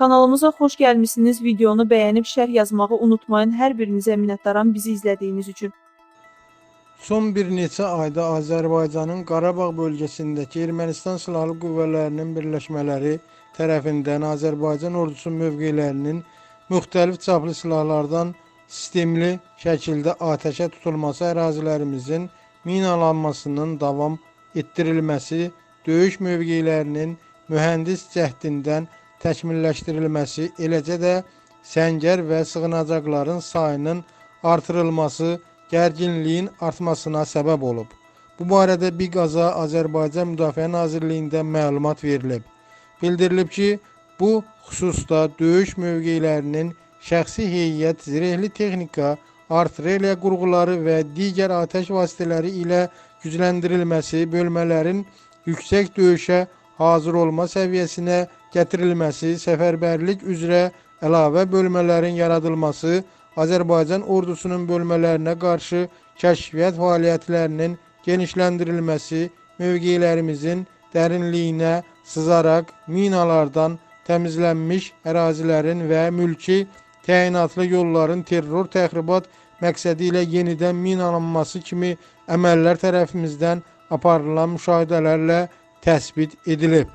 Kanalımıza xoş gəlmisiniz. Videonu bəyənib şərh yazmağı unutmayın. Hər birinizə minnətdaram bizi izlədiyiniz üçün. Son bir neçə ayda Azərbaycanın Qarabağ bölgəsindəki Ermənistan silahlı qüvvələrinin birləşmələri tərəfindən Azərbaycan ordusu mövqelərinin müxtəlif çaplı silahlardan sistemli şəkildə atəşə tutulması ərazilərimizin minalanmasının davam etdirilməsi, döyüş mövqelərinin mühəndis cəhdindən təkmilləşdirilməsi, eləcə də səngər və sığınacaqların sayının artırılması gərginliyin artmasına səbəb olub. Bu barədə Biqaza Azərbaycan Müdafiə Nazirliyində məlumat verilib. Bildirilib ki, bu xüsusda döyüş mövqelərinin şəxsi heyət, zirehli texnika, artilleriya qurğuları və digər atəş vasitələri ilə gücləndirilməsi, bölmələrin yüksək döyüşə hazır olma səviyyəsinə gətirilməsi, səfərbərlik üzrə əlavə bölmələrin yaradılması, Azərbaycan ordusunun bölmələrinə qarşı kəşfiyyat fəaliyyətlərinin genişləndirilməsi, mövqelərimizin dərinliyinə sızaraq minalardan təmizlənmiş ərazilərin və mülki təyinatlı yolların terror təxribat məqsədi ilə yenidən minalanması kimi əməllər tərəfimizdən aparılan müşahidələrlə təsbit edilib.